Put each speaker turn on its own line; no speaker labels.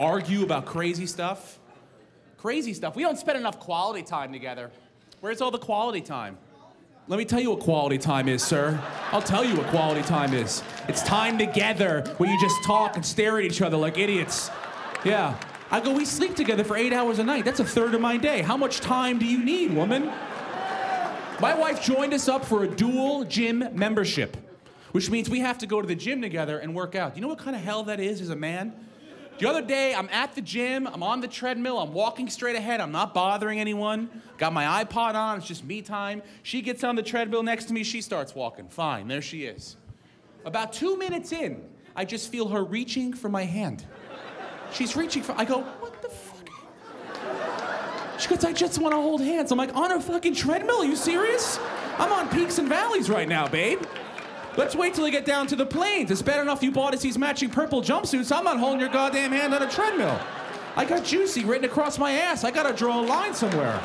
argue about crazy stuff. Crazy stuff. We don't spend enough quality time together. Where's all the quality time? Let me tell you what quality time is, sir. I'll tell you what quality time is. It's time together where you just talk and stare at each other like idiots. Yeah. I go, we sleep together for eight hours a night. That's a third of my day. How much time do you need, woman? My wife joined us up for a dual gym membership, which means we have to go to the gym together and work out. You know what kind of hell that is as a man? The other day, I'm at the gym, I'm on the treadmill, I'm walking straight ahead, I'm not bothering anyone. Got my iPod on, it's just me time. She gets on the treadmill next to me, she starts walking. Fine, there she is. About two minutes in, I just feel her reaching for my hand. She's reaching for, I go, what the fuck? She goes, I just want to hold hands. I'm like, on a fucking treadmill? Are you serious? I'm on peaks and valleys right now, babe. Let's wait till we get down to the plains. It's bad enough you bought us these matching purple jumpsuits. I'm not holding your goddamn hand on a treadmill. I got juicy written across my ass. I gotta draw a line somewhere.